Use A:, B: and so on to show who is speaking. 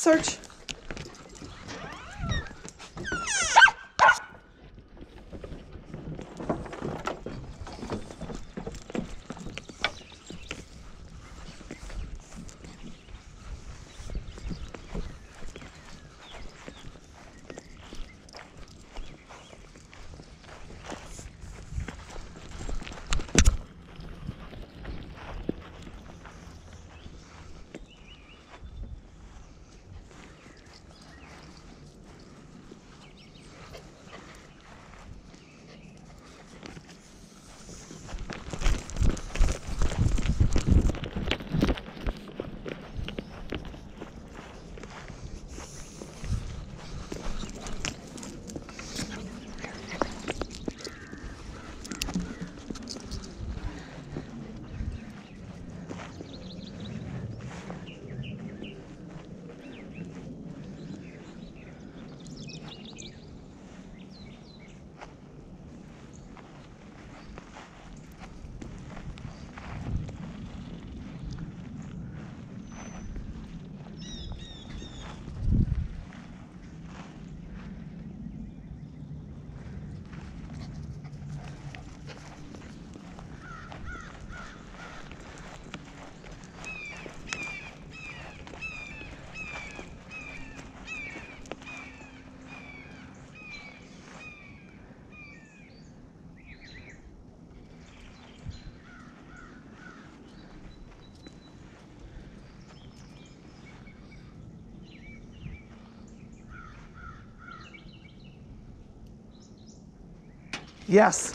A: Search. Yes.